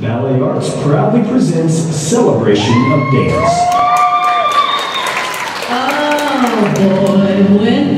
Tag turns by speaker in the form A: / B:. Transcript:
A: Ballet Arts proudly presents Celebration of Dance.
B: Oh boy,
C: when